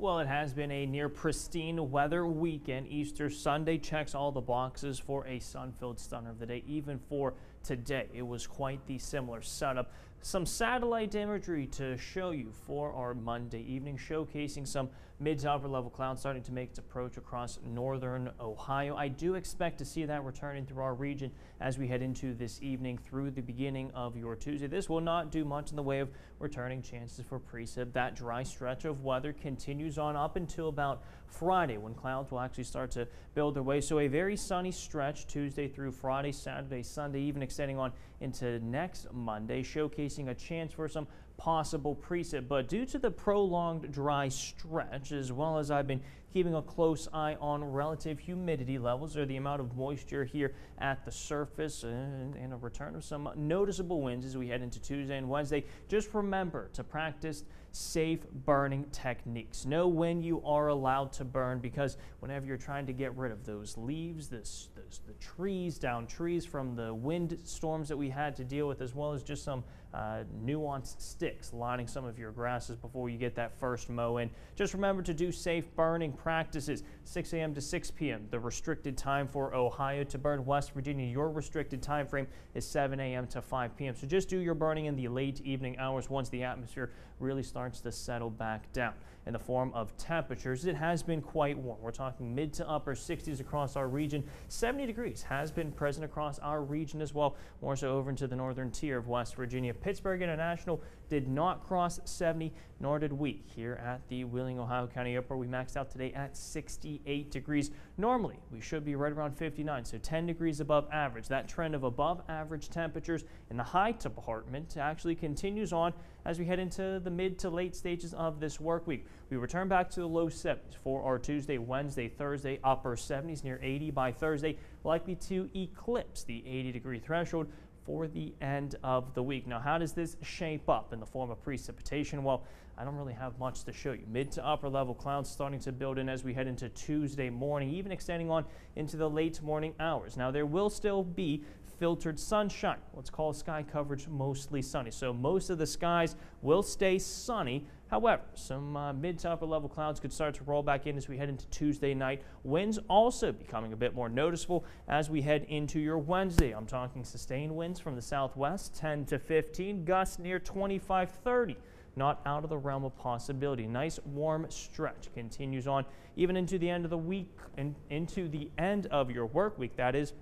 Well, it has been a near pristine weather weekend. Easter Sunday checks all the boxes for a sun-filled stunner of the day, even for today. It was quite the similar setup. Some satellite imagery to show you for our Monday evening, showcasing some mid to upper level clouds starting to make its approach across northern Ohio. I do expect to see that returning through our region as we head into this evening through the beginning of your Tuesday. This will not do much in the way of returning chances for precip. That dry stretch of weather continues on up until about Friday when clouds will actually start to build their way. So a very sunny stretch Tuesday through Friday, Saturday, Sunday, even extending on into next Monday, showcasing a chance for some possible precip. But due to the prolonged dry stretch, as well as I've been keeping a close eye on relative humidity levels or the amount of moisture here at the surface and, and a return of some noticeable winds as we head into Tuesday and Wednesday. Just remember to practice safe burning techniques. Know when you are allowed to burn because whenever you're trying to get rid of those leaves, this, this, the trees, down trees from the wind storms that we had to deal with, as well as just some uh, nuanced sticks lining some of your grasses before you get that first mow in. Just remember to do safe burning practices 6 a.m. to 6 p.m. The restricted time for Ohio to burn West Virginia, your restricted time frame is 7 a.m. to 5 p.m. So just do your burning in the late evening hours once the atmosphere really starts to settle back down. In the form of temperatures, it has been quite warm. We're talking mid to upper 60s across our region. 70 degrees has been present across our region as well, more so over into the northern tier of West Virginia. Pittsburgh International did not cross 70, nor did we here at the Wheeling, Ohio County Airport. We maxed out today at 68 degrees. Normally, we should be right around 59, so 10 degrees above average. That trend of above average temperatures in the high department actually continues on as we head into the mid to late stages of this work week. We return back to the low 70s for our Tuesday, Wednesday, Thursday, upper 70s near 80 by Thursday, likely to eclipse the 80 degree threshold for the end of the week. Now, how does this shape up in the form of precipitation? Well, I don't really have much to show you. Mid to upper level clouds starting to build in as we head into Tuesday morning, even extending on into the late morning hours. Now, there will still be filtered sunshine. Let's call sky coverage mostly sunny. So most of the skies will stay sunny However, some uh, mid to upper level clouds could start to roll back in as we head into Tuesday night. Winds also becoming a bit more noticeable as we head into your Wednesday. I'm talking sustained winds from the southwest, 10 to 15, gusts near 25, 30 not out of the realm of possibility. Nice warm stretch continues on even into the end of the week and into the end of your work week. That is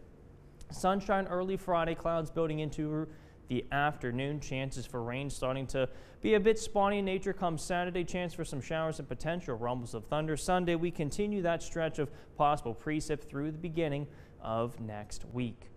sunshine early Friday, clouds building into the afternoon. Chances for rain starting to be a bit spawny in nature come Saturday. Chance for some showers and potential rumbles of thunder. Sunday, we continue that stretch of possible precip through the beginning of next week.